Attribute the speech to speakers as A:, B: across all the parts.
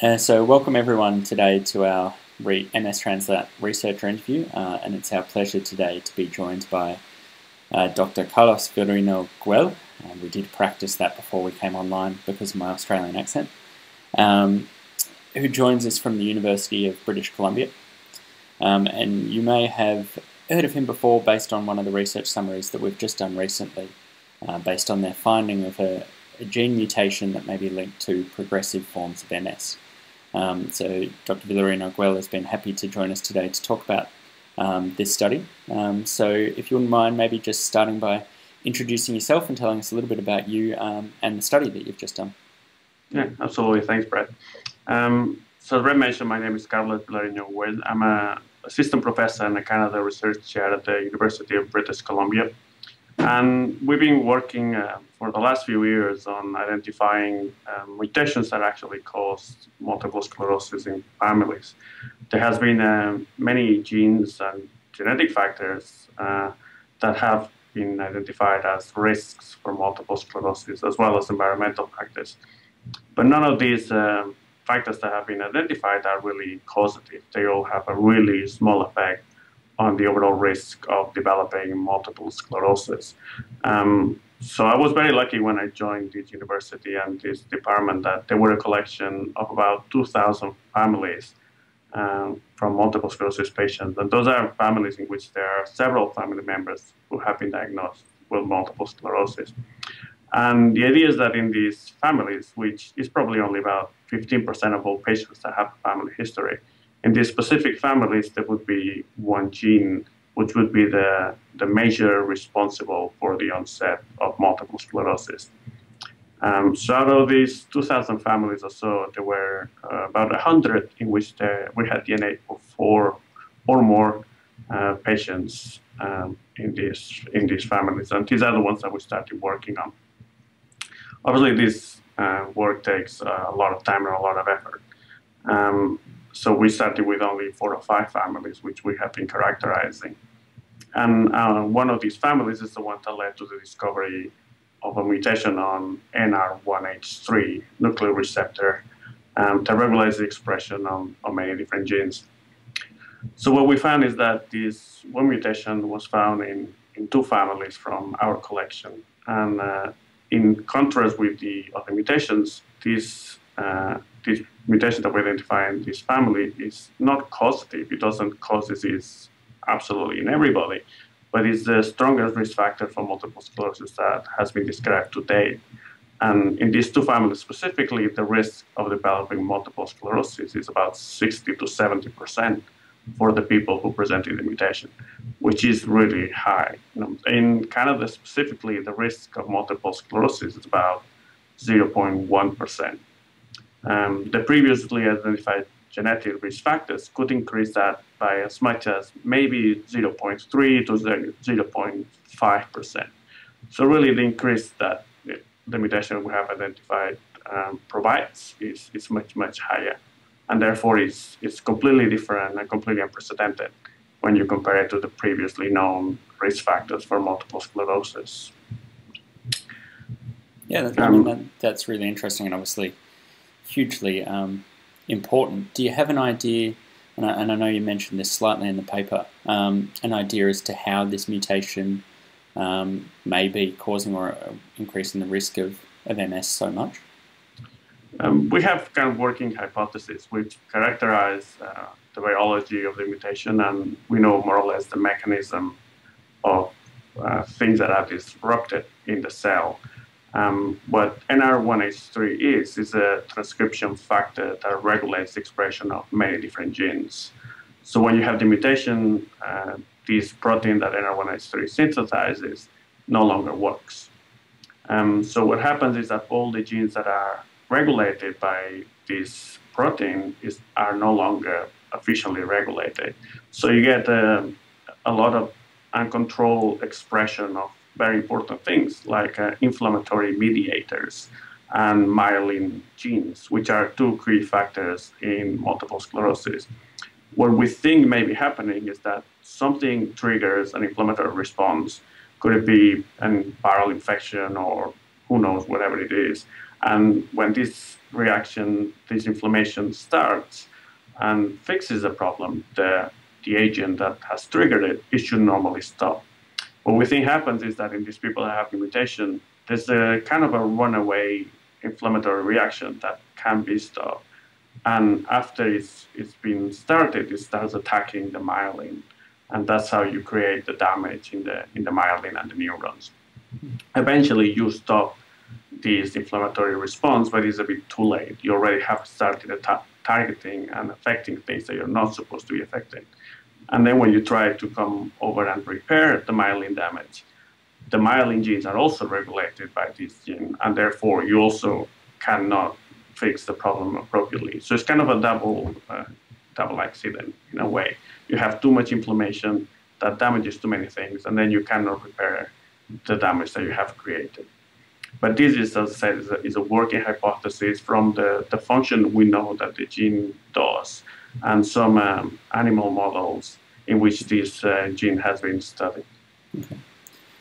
A: So, welcome everyone today to our re- MS Translate researcher interview, uh, and it's our pleasure today to be joined by uh, Dr. Carles Vilarino Güell. Uh, we did practice that before we came online because of my Australian accent, um, who joins us from the University of British Columbia. Um, and you may have heard of him before based on one of the research summaries that we've just done recently, uh, based on their finding of a, a gene mutation that may be linked to progressive forms of MS. Um, so Dr. Vilarino Güell has been happy to join us today to talk about um, this study. Um, so if you wouldn't mind maybe just starting by introducing yourself and telling us a little bit about you um, and the study that you've just done.
B: Yeah, absolutely. Thanks, Brett. Um, so as Brett mentioned, my name is Carles Vilarino Güell. I'm a assistant professor and a Canada research chair at the University of British Columbia. And we've been working uh, for the last few years on identifying um, mutations that actually cause multiple sclerosis in families. There has been uh, many genes and genetic factors uh, that have been identified as risks for multiple sclerosis, as well as environmental factors. But none of these um, factors that have been identified are really causative. They all have a really small effect on the overall risk of developing multiple sclerosis. Um, so I was very lucky when I joined this university and this department that there were a collection of about 2,000 families um, from multiple sclerosis patients. And those are families in which there are several family members who have been diagnosed with multiple sclerosis. And the idea is that in these families, which is probably only about 15% of all patients that have family history, in these specific families, there would be one gene which would be the, the major responsible for the onset of multiple sclerosis. Um, so out of these 2,000 families or so, there were uh, about 100 in which we had DNA for four or more uh, patients um, in, these, in these families. And these are the ones that we started working on. Obviously, this uh, work takes a lot of time and a lot of effort. Um, so we started with only four or five families, which we have been characterizing. And uh, one of these families is the one that led to the discovery of a mutation on NR1H3 nuclear receptor um, that regulates the expression on, on many different genes. So what we found is that this one mutation was found in, in two families from our collection. And uh, in contrast with the other mutations, this uh, this mutation that we identify in this family is not causative. It doesn't cause disease absolutely in everybody, but it's the strongest risk factor for multiple sclerosis that has been described to date. And in these two families specifically, the risk of developing multiple sclerosis is about 60 to 70 percent for the people who presented the mutation, which is really high. Um, in Canada specifically, the risk of multiple sclerosis is about 0.1 percent. Um, the previously identified genetic risk factors could increase that by as much as maybe 0.3 to 0.5%. So really the increase that the mutation we have identified um, provides is, is much, much higher. And therefore it's, it's completely different and completely unprecedented when you compare it to the previously known risk factors for multiple sclerosis.
A: Yeah, that, um, I mean, that, that's really interesting and obviously hugely um, important. Do you have an idea, and I, and I, know you mentioned this slightly in the paper, um, an idea as to how this mutation um, may be causing or uh, increasing the risk of, of MS so much?
B: Um, we have kind of working hypotheses which characterize uh, the biology of the mutation, and we know more or less the mechanism of uh, things that are disrupted in the cell. Um, what NR1H3 is, is a transcription factor that regulates the expression of many different genes. So when you have the mutation, uh, this protein that NR1H3 synthesizes no longer works. Um, so what happens is that all the genes that are regulated by this protein is, are no longer efficiently regulated. So you get um, a lot of uncontrolled expression of very important things like uh, inflammatory mediators and myelin genes, which are two key factors in multiple sclerosis. What we think may be happening is that something triggers an inflammatory response. Could it be a viral infection or who knows, whatever it is. And when this reaction, this inflammation starts and fixes the problem, the, the agent that has triggered it, it should normally stop. What we think happens is that in these people that have the mutation, there's a kind of a runaway inflammatory reaction that can be stopped. And after it's, it's been started, it starts attacking the myelin. And that's how you create the damage in the, in the myelin and the neurons. Eventually, you stop this inflammatory response, but it's a bit too late. You already have started targeting and affecting things that you're not supposed to be affecting. And then when you try to come over and repair the myelin damage, the myelin genes are also regulated by this gene, and therefore you also cannot fix the problem appropriately. So it's kind of a double uh, double accident in a way. You have too much inflammation that damages too many things, and then you cannot repair the damage that you have created. But this is, as I said, is a, is a working hypothesis from the, the function we know that the gene does, and some um, animal models in which this uh, gene has been studied.
A: Okay.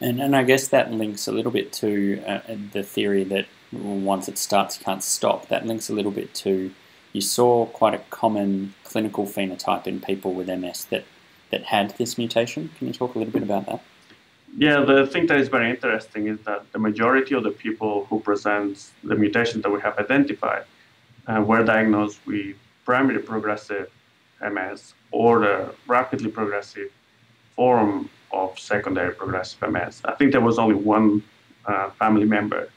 A: And, and I guess that links a little bit to uh, the theory that once it starts, you can't stop. That links a little bit to you saw quite a common clinical phenotype in people with MS that, that had this mutation. Can you talk a little bit about that?
B: Yeah, the thing that is very interesting is that the majority of the people who present the mutation that we have identified uh, were diagnosed with primary progressive MS or the rapidly progressive form of secondary progressive MS. I think there was only one uh, family member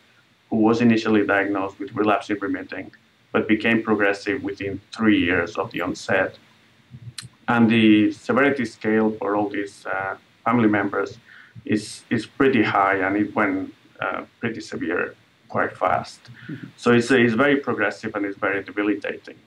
B: who was initially diagnosed with relapsing remitting, but became progressive within three years of the onset. And the severity scale for all these uh, family members is, is pretty high and it went uh, pretty severe quite fast. Mm-hmm. So it's, it's very progressive and it's very debilitating.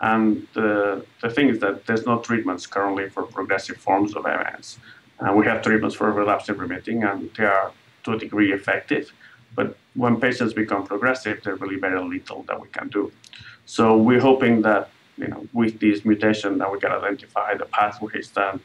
B: And the, the thing is that there's no treatments currently for progressive forms of MS. Uh, we have treatments for relapsing remitting, and they are to a degree effective. But when patients become progressive, there's really very little that we can do. So we're hoping that you know, with this mutation that we can identify the pathways that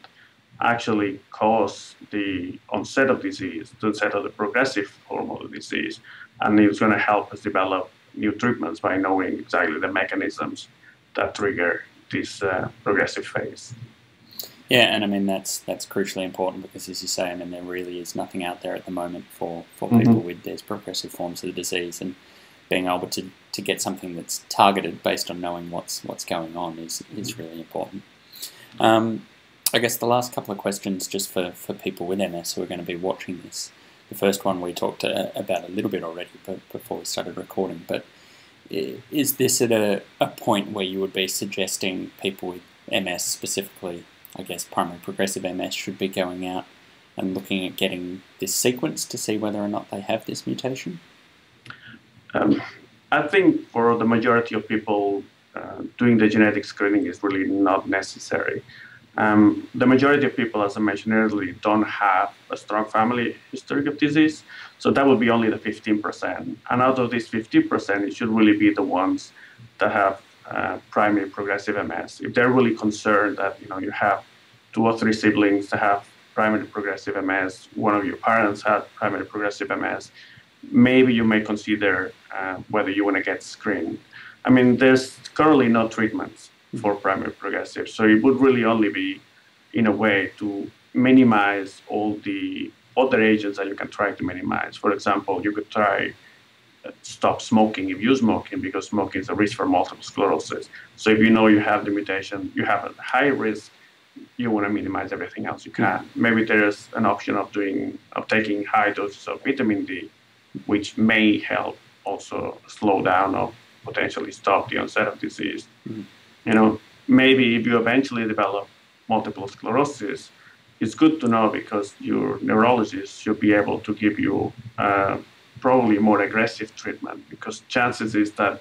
B: actually cause the onset of disease, the onset of the progressive form of the disease, and it's going to help us develop new treatments by knowing exactly the mechanisms that trigger this uh, progressive phase.
A: Yeah, and I mean that's that's crucially important because, as you say, I mean there really is nothing out there at the moment for, for mm-hmm. people with these progressive forms of the disease, and being able to, to get something that's targeted based on knowing what's what's going on is is really important. Um, I guess the last couple of questions, just for, for people with MS who are going to be watching this. The first one we talked uh, about a little bit already, but before we started recording. But is this at a, a point where you would be suggesting people with MS specifically I guess primary progressive MS should be going out and looking at getting this sequence to see whether or not they have this mutation?
B: Um, I think for the majority of people, uh, doing the genetic screening is really not necessary. Um, the majority of people, as I mentioned earlier, don't have a strong family history of disease, so that would be only the 15%. And out of this 15%, it should really be the ones that have uh, primary progressive MS. If they're really concerned that you know you have two or three siblings that have primary progressive MS, one of your parents had primary progressive MS, maybe you may consider uh, whether you want to get screened. I mean, there's currently no treatments for primary progressive, so it would really only be in a way to minimize all the other agents that you can try to minimize. For example, you could try to stop smoking if you're smoking because smoking is a risk for multiple sclerosis. So if you know you have the mutation, you have a high risk, you want to minimize everything else you can. Maybe there's an option of doing of taking high doses of vitamin D, which may help also slow down or potentially stop the onset of disease. Mm-hmm. You know, maybe if you eventually develop multiple sclerosis, it's good to know because your neurologist should be able to give you uh, probably more aggressive treatment because chances is that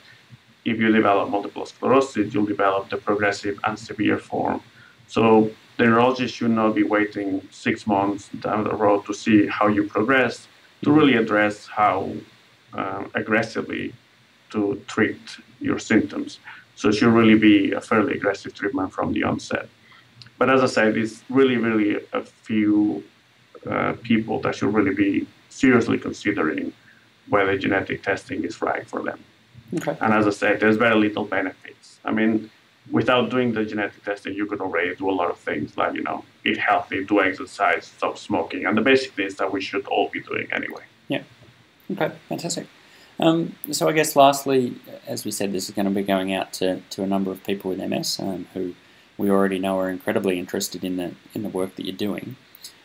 B: if you develop multiple sclerosis, you'll develop the progressive and severe form. So the neurologist should not be waiting six months down the road to see how you progress to really address how uh, aggressively to treat your symptoms. So it should really be a fairly aggressive treatment from the onset. But as I said, it's really, really a few uh, people that should really be seriously considering whether genetic testing is right for them.
A: Okay.
B: And as I said, there's very little benefits. I mean, without doing the genetic testing, you could already do a lot of things like, you know, eat healthy, do exercise, stop smoking, and the basic things that we should all be doing anyway.
A: Yeah. Okay, fantastic. Um, so I guess lastly, as we said, this is going to be going out to, to a number of people with MS um, who we already know are incredibly interested in the in the work that you're doing.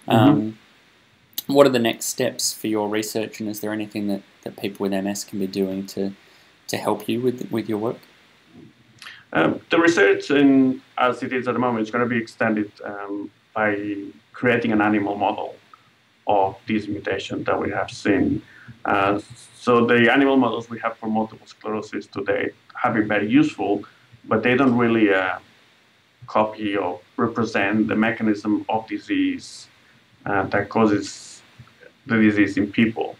A: Um, mm-hmm. What are the next steps for your research, and is there anything that, that people with MS can be doing to to help you with with your work?
B: Um, the research, in, as it is at the moment, is going to be extended um, by creating an animal model of this mutation that we have seen. Uh, so the animal models we have for multiple sclerosis today have been very useful, but they don't really uh, copy or represent the mechanism of disease uh, that causes the disease in people.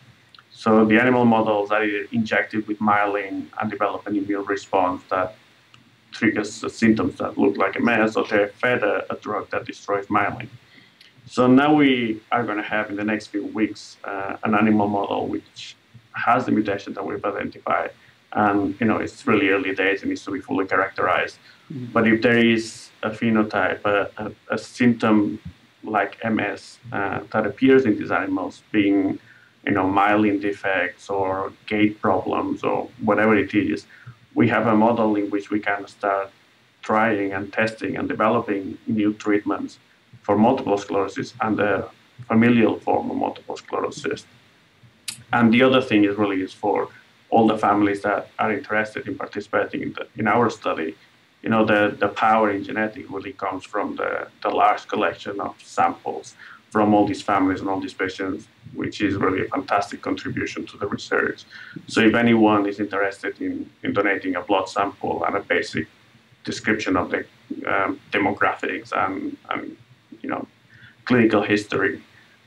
B: So the animal models are injected with myelin and develop an immune response that triggers symptoms that look like MS, or they're fed a, a, drug that destroys myelin. So now we are going to have in the next few weeks uh, an animal model which has the mutation that we've identified, and you know it's really early days; it needs to be fully characterized. Mm-hmm. But if there is a phenotype, a, a, a symptom like MS uh, that appears in these animals, being you know myelin defects or gait problems or whatever it is, we have a model in which we can start trying and testing and developing new treatments for multiple sclerosis and the familial form of multiple sclerosis. And the other thing is really is for all the families that are interested in participating in, the, in our study. You know, the, the power in genetics really comes from the, the large collection of samples from all these families and all these patients, which is really a fantastic contribution to the research. So if anyone is interested in, in donating a blood sample and a basic description of the um, demographics and, and, clinical history,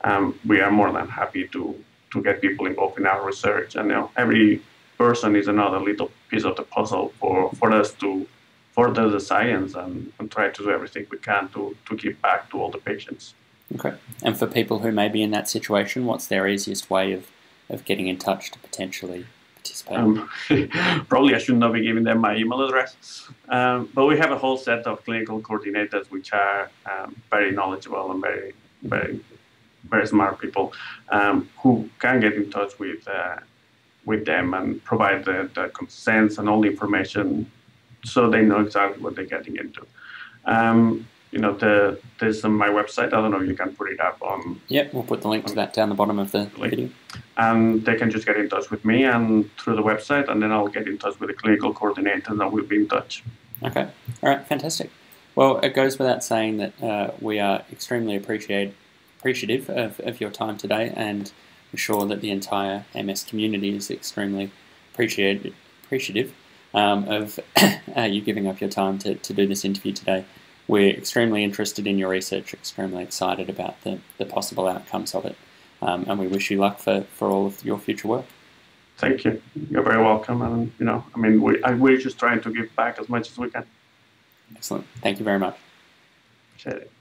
B: um, we are more than happy to, to get people involved in our research. And you know, every person is another little piece of the puzzle for, for us to further the science and, and try to do everything we can to, to give back to all the patients.
A: Okay. And for people who may be in that situation, what's their easiest way of, of getting in touch to potentially? Um,
B: probably I should not be giving them my email address. Um, but we have a whole set of clinical coordinators which are um, very knowledgeable and very, very, very smart people um, who can get in touch with uh, with them and provide the, the consents and all the information so they know exactly what they're getting into. You know, the there's my website. I don't know if you can put it up on.
A: Yep, we'll put the link to that down the bottom of the link. video.
B: And they can just get in touch with me and through the website, and then I'll get in touch with the clinical coordinator, and we'll be in touch.
A: Okay. All right. Fantastic. Well, it goes without saying that uh, we are extremely appreciate, appreciative of, of your time today, and I'm sure that the entire MS community is extremely appreciated, appreciative um, of uh, you giving up your time to, to do this interview today we're extremely interested in your research, extremely excited about the, the possible outcomes of it, um, and we wish you luck for, for all of your future work.
B: Thank you. You're very welcome. And, you know, I mean, we, I, we're just trying to give back as much as we can.
A: Excellent. Thank you very much.
B: Appreciate it.